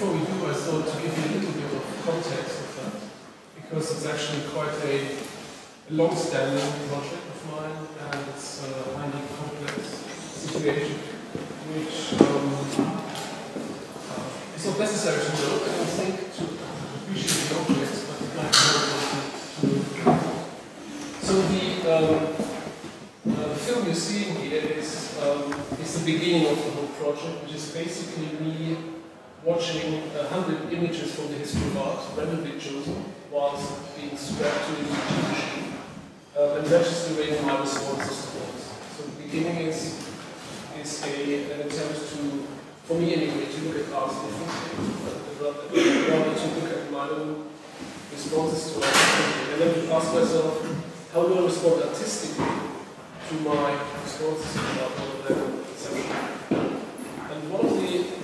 before we do, I thought to give you a little bit of context of that, because it's actually quite a long-standing project of mine, and it's a highly complex situation, which um, uh, it's not necessary to know, I don't think, to appreciate the but it might be to, to So the, um, uh, the film you're seeing here is, um, is the beginning of the whole project, which is basically me watching a hundred images from the history of art, randomly chosen, whilst being strapped to a DG machine, uh, and registering my responses to those. So the beginning is, is a, an attempt to, for me anyway, to look at art differently, rather to look at my own responses to art differently, and then to ask myself, how do I respond artistically to my responses to art rather than conceptually? And one of the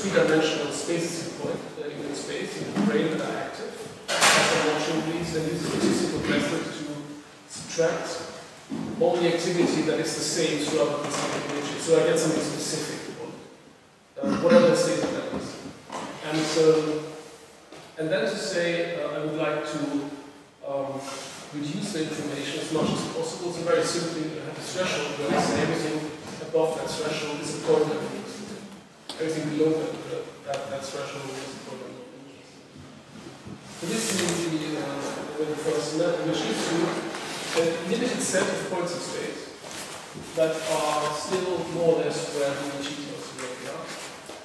three-dimensional spaces in point, uh, in space, in the brain that are active, as I'm watching these, and use a statistical method to subtract all the activity that is the same throughout the image. So I get something specific. Uh, what other state that is? And so and then to say, uh, I would like to um, reduce the information as much as possible. So very simply, I have a threshold where I say everything above that threshold is a point I'm interested in. Everything below that, uh, that, that threshold is a point I'm not interested in. So this is the, uh, the first method, which gives you a limited set of points of space that are still more or less where the cheetahs really are.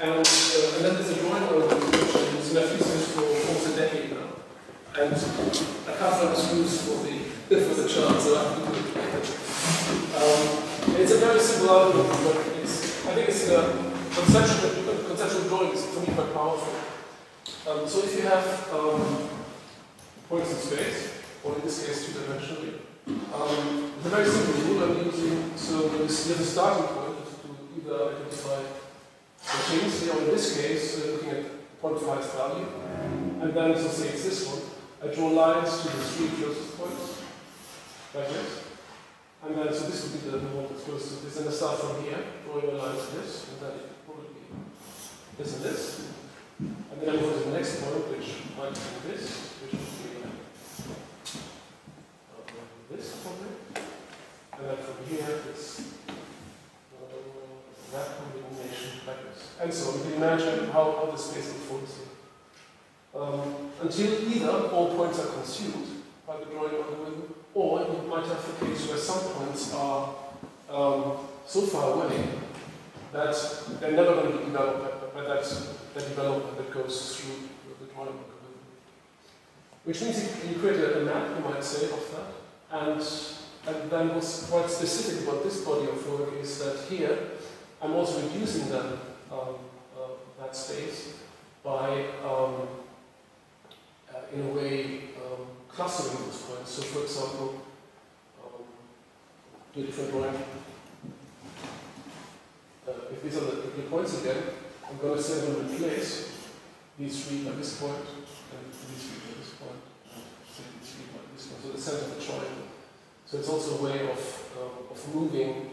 And, uh, and then there's a drawing order which is an thesis for almost a decade now. And I can't find excuse for the for the chart, so I have to do it. Um, it's a very simple algorithm, but it's, I think it's a conceptual, conceptual drawing is for me quite powerful. Um, so if you have um, points in space, or in this case two-dimensionally, um, a very simple rule I'm using. So there's, there's a starting point to either identify the things. You know, in this case, uh, looking at point of highest value. And then, as say, it's this one. I draw lines to the three closest points, like this. And then, so this would be the, one that's close to this. And I start from here, drawing a line to this, and then it probably this and this. And then I go to the next point, which might be this, which would be uh, this probably. And then from here, it's uh, that combination like this. And so you can imagine how, how the space unfolds here. Um, until either all points are consumed by the drawing algorithm, or you might have the case where some points are um, so far away that they're never going to be developed by that, that development that goes through the drawing algorithm. Which means you, you create a, a, map, you might say, of that. And, and then what's quite specific about this body of work is that here I'm also reducing them, um, uh, that space by um, in a way, um, clustering those points. So, for example, um, do a different drawing. Uh, if these are the, the, points again, I'm going to I'm going to replace these three by this point, and these three by this point, and these three this point. So the center of the triangle. So it's also a way of, uh, of moving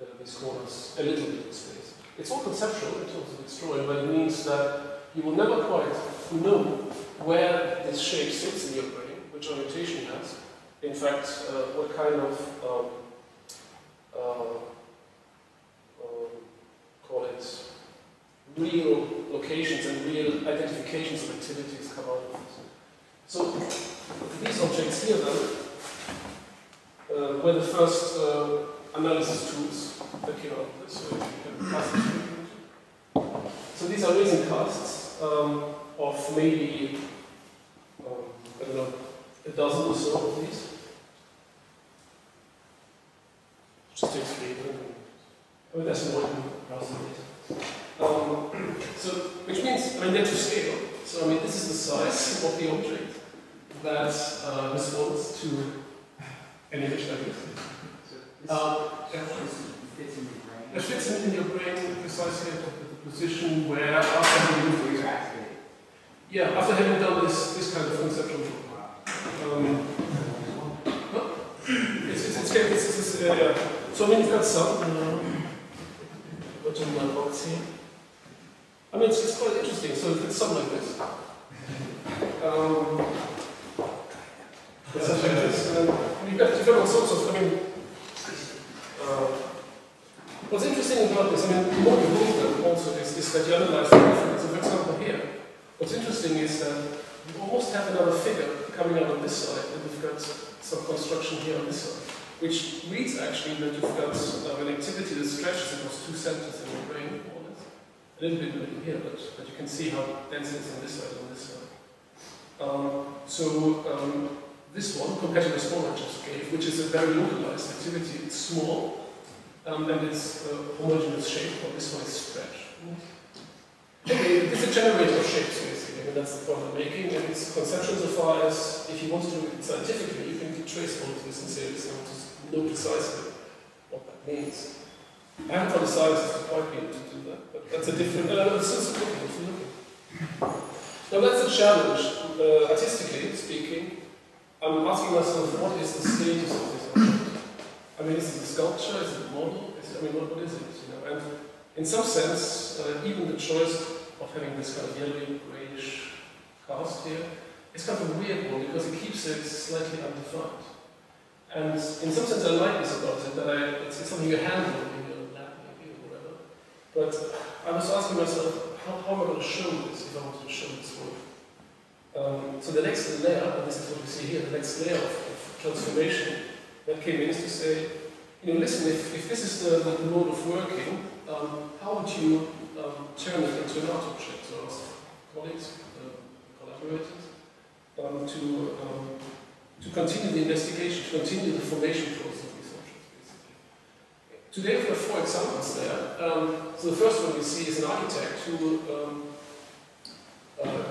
uh, these corners a little bit in space. It's all conceptual in terms of its drawing, but it means that you will never quite know where this shape sits in your brain, which orientation it has. In fact, uh, what kind of um, uh, um, call it real locations and real identifications of activities come out of this. So these objects here then uh, were the first uh, analysis tools that came out of this. So, so these are raising casts um, of maybe I don't know, a dozen or so of these. Just takes three, I mean, that's more than a thousand um, so, which means, I mean, they're to scale. So, I mean, this is the size of the object that uh, responds to an image like this. Um, fits in your brain. It fits in, your brain precisely at the position where after exactly Yeah, after having done this, this kind of conceptual um, it's, it's, it's, it's, it's, uh, yeah. So I mean, you've got some, uh, in my box here. I mean, it's, it's quite interesting. So it's something like this. Um, it's something like this. And you've got, you've got all sorts of, I mean, uh, what's interesting about this, I mean, the more you move them also is, is that you analyze the difference. So for example here, what's interesting is that you almost have another figure coming out on this side, and you've got some construction here on this side, which reads actually that you've got uh, an activity that stretches across two centers in your brain, more or less. A little bit in here, but, but you can see how dense it is on this side and on this side. Um, so um, this one, compared to this one I just gave, which is a very localized activity, it's small, um, and it's a homogeneous shape, while this one is stretched. It's a generator of shapes, and that's the point I'm making. And it's conceptual so far as if you want to do it scientifically, you can trace all of this and say this and just know precisely what that means. I haven't found a scientist to quite able to do that, but that's a different. Uh, it's. Now that's a challenge, uh, artistically speaking. I'm asking myself, what is the status of this object? I mean, is it a sculpture? Is it a model? Is it, I mean, what, what is it? You know, and in some sense, uh, even the choice of having this kind of yellowy, grayish cast here is kind of a weird one because it keeps it slightly undefined. And in some sense, I like this about it, that I, it's, it's something you handle in your lab maybe or whatever. But I was asking myself, how, how am I going to show this if I wanted to show this work? Um, so the next layer, and this is what we see here, the next layer of, of transformation that came in is to say, you know, listen, if, if this is the, the mode of working, um, how would you um, turn it into an art object? So I asked colleagues, uh, collaborators, um, to, um, to continue the investigation, to continue the formation process of these objects, basically. Today we've four examples there. Um, so the first one we see is an architect who um, uh,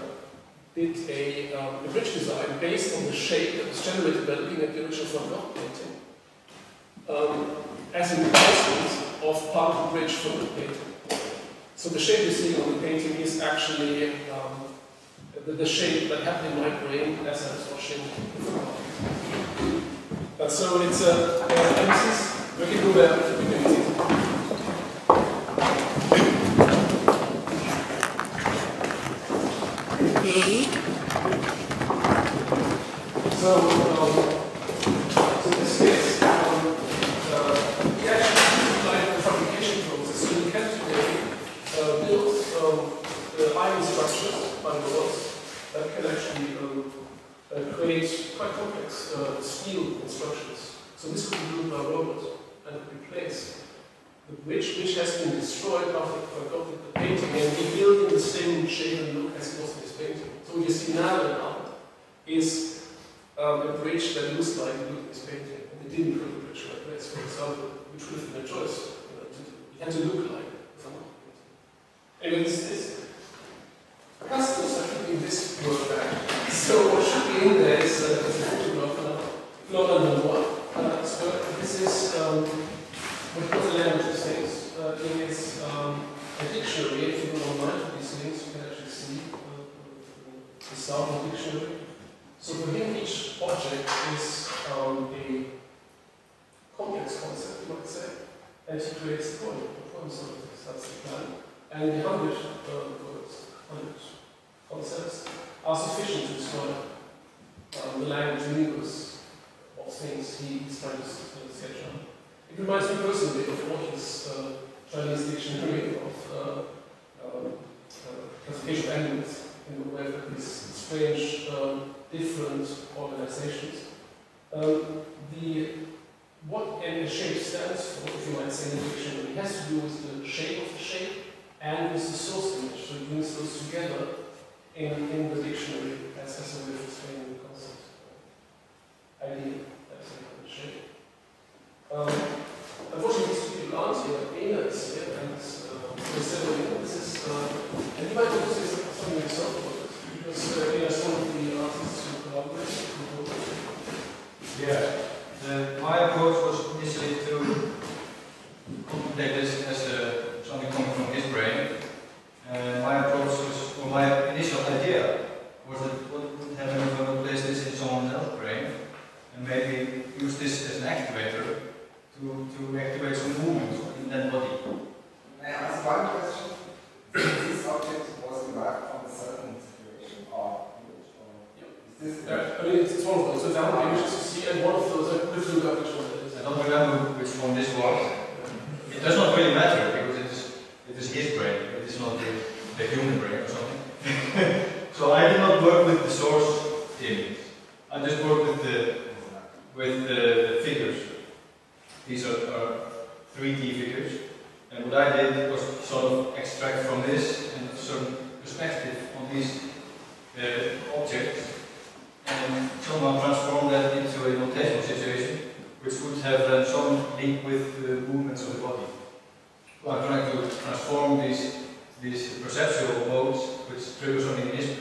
did a, um, a bridge design based on the shape that was generated by looking at the original Van Gogh painting. Um, as an replacement of part of the bridge from the painting. So the shape you see on the painting is actually um, the, the, shape that happened in my brain as I was watching the uh, So it's a, uh, emphasis. We can go there, So to this case, we actually used like the fabrication process so you can see So, um, quite complex uh, steel constructions. So this could be built by a robot and replace the bridge, which has been destroyed after the painting and rebuilt in the same shape and look as it was in this painting. So what you see now in art is um, a bridge that looks like it this painting. And they didn't put the bridge like this, for example, which would have been a choice. You know, it had to look like someone. Anyway, this is Customers are keeping this back. So what should be in there is uh, a photograph of London Noir. Uh, so this is um, what was the language of things. Uh, it is um, a dictionary. If you go online to these things, you can actually see uh, the sound of the dictionary. So for him, each object is um, a complex concept, you might say, and he creates a poem. A poem sort of that's the plan. And the uh, hundred concepts are to describe um, the language universe of things he is trying to sketch on. It reminds me personally of Borges's uh, Chinese dictionary of uh, um, uh, of animals in the way of these strange, um, different organizations. Um, the what a shape stands for, if you might say in the dictionary, has to do with the shape of the shape and with the source image. So it brings those together in, in the dictionary of explaining the concept. Idea, that's a shape. Um, unfortunately, these two people aren't here. Ina is here, and uh, this is, uh, and you might want to say something yourself about this, because uh, Ina is one of the artists who collaborated Yeah. Uh, my approach was initially to contemplate this as perceptual modes, which triggers only the this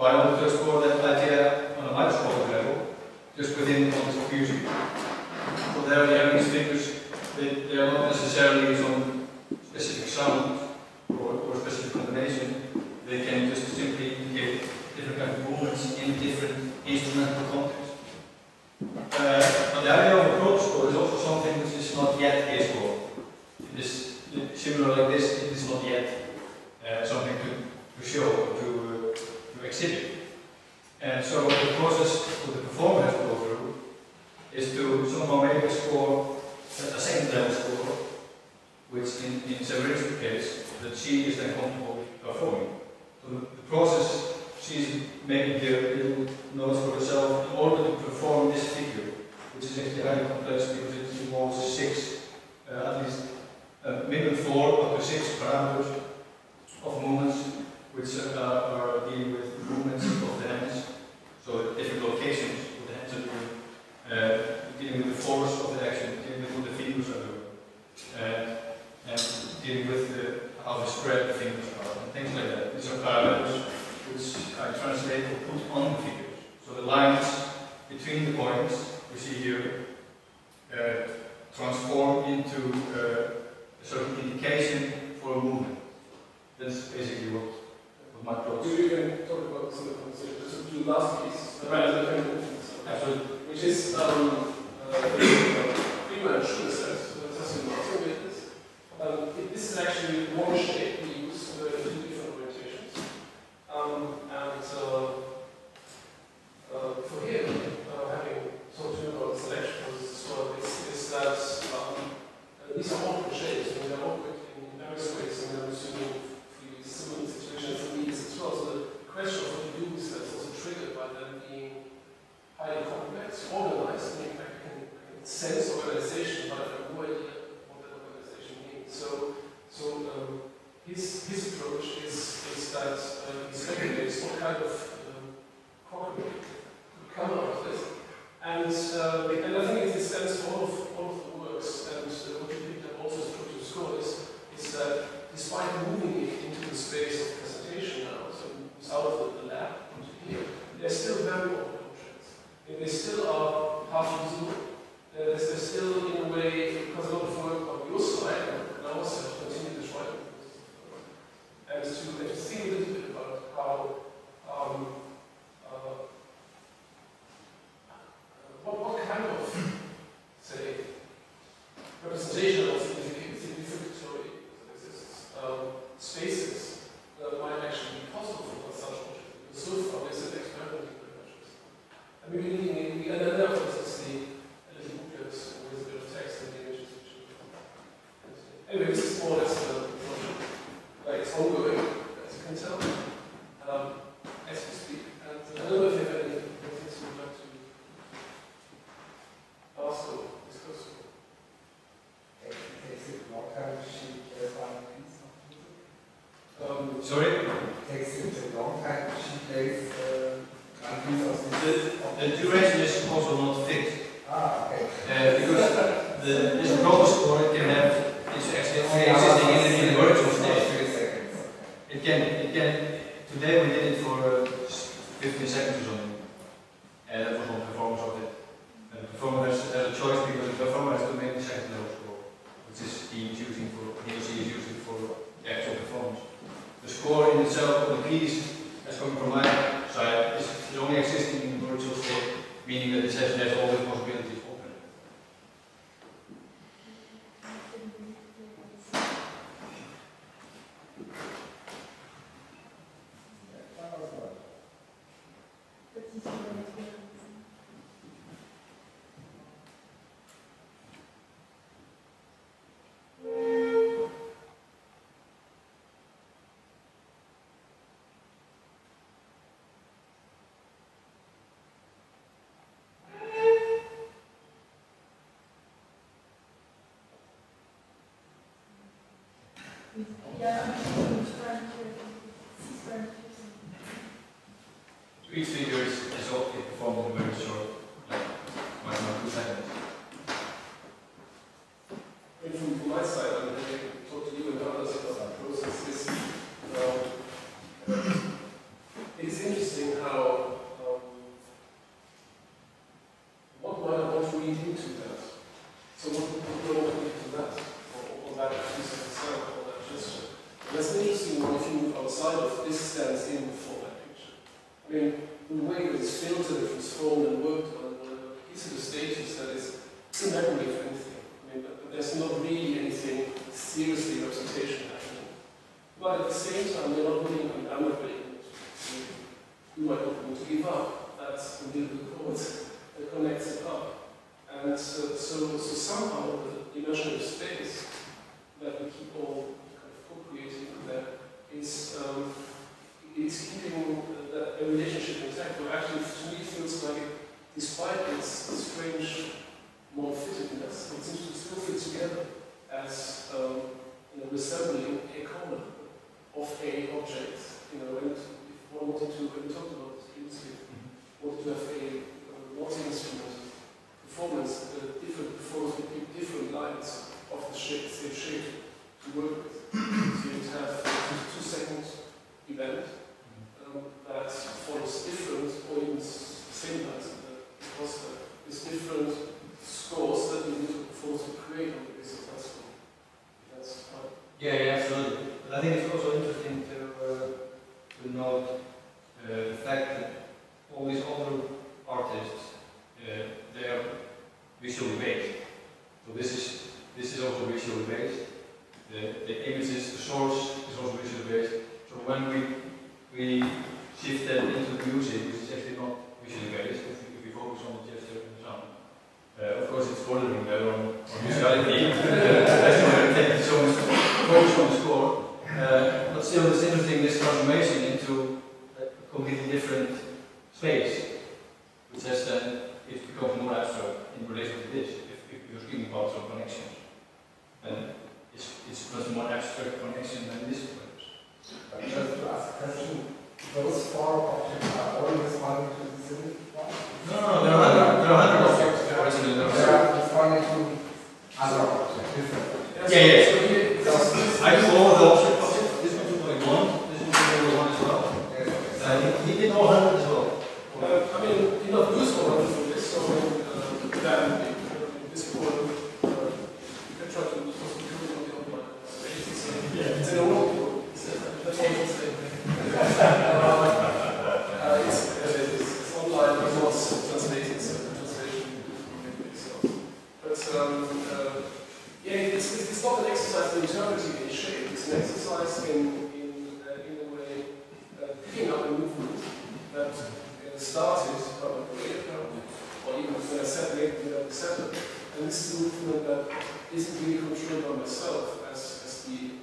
So I wanted to explore that idea on a microscopic level, just within the context of beauty. So there we have these figures, they, they are not necessarily some That's coming from my side It's only existing in the virtual state, meaning that it has that's all transformation into a completely different space, which has then, it becomes more abstract in relation to this, if, if you're speaking about some connection, And it's, it's much more abstract connection than this one. But just to ask a question, those four objects are all responding to the one? No, no, there are, there are hundred objects. There are responding to other objects, different Yeah, yeah. separate, they are separate. And this is a movement that isn't really controlled by myself as, as the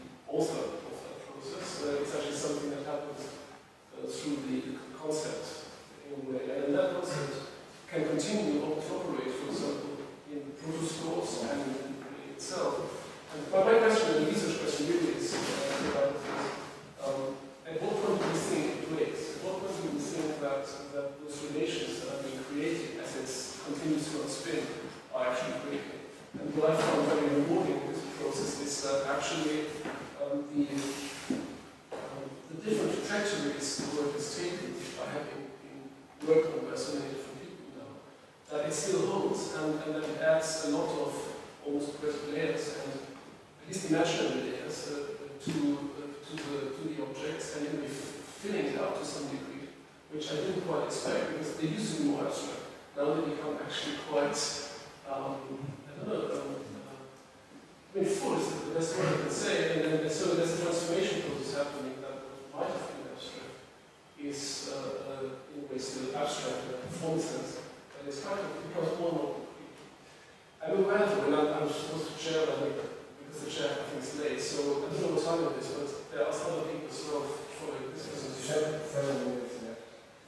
which I didn't quite expect because they used to be more abstract. Now they become actually quite, um, I don't know, um, uh, I mean, full is the best word I can say. And then, so there's a transformation process happening that might have been abstract, is uh, uh, in still abstract in a performance sense. And it's kind of because more and more I'm aware of it, I'm, I'm supposed to chair that like, because the chair I think is late. So I don't know what with this, but there are other people sort of following this presentation.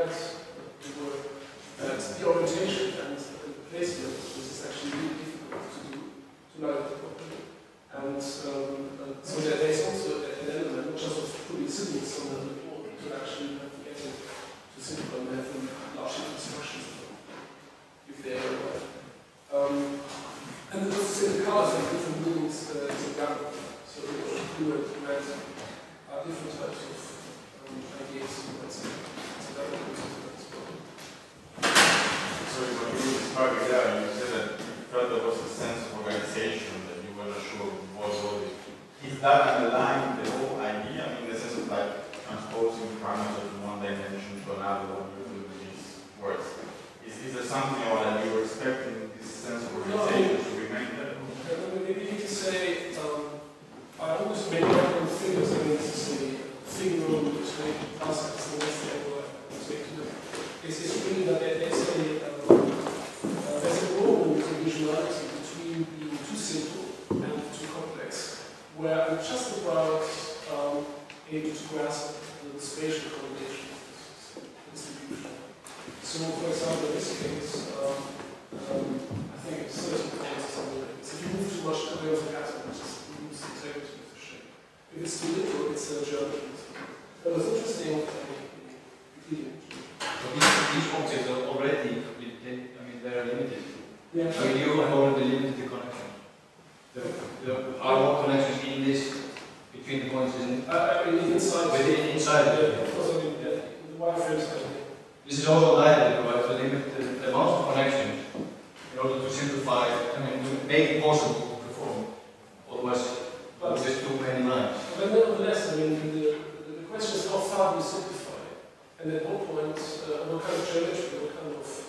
that's that underlying the whole idea? I mean, in the sense of like transposing parameters from one dimension to another using these words. Is, this something or that you were expecting connections in this, between the points uh, uh, in, uh, inside, within, inside. The wireframes. This is also diagram, right, to limit the, the amount of connections in order to simplify, I mean, to make it possible to perform. Otherwise, but, just too many lines. But nevertheless, I mean, the, the, question is how far do you simplify? And at what point, uh, what kind of challenge, what kind of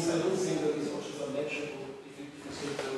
Instalation sehen, dann ist auch schon beim Menschen, die Diskussion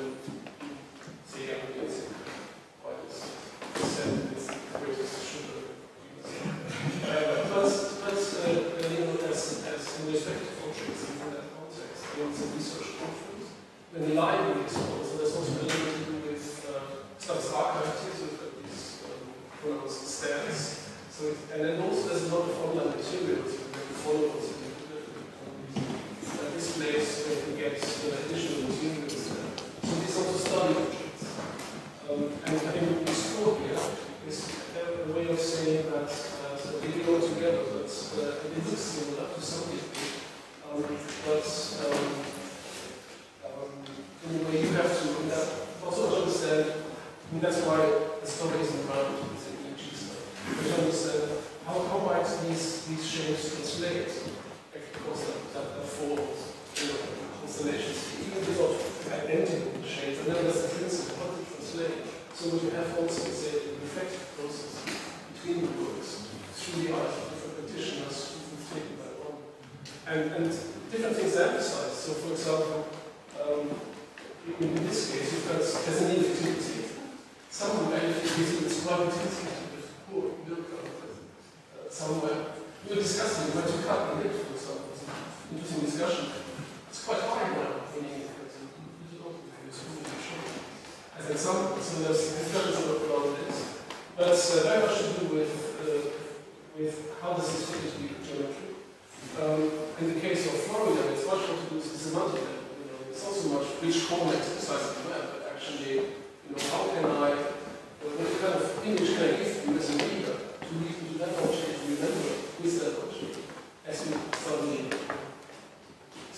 forces it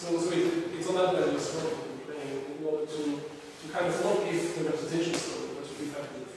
So, so it, it's on that level as well, in order to, to kind of not give the representation story, but to be effective.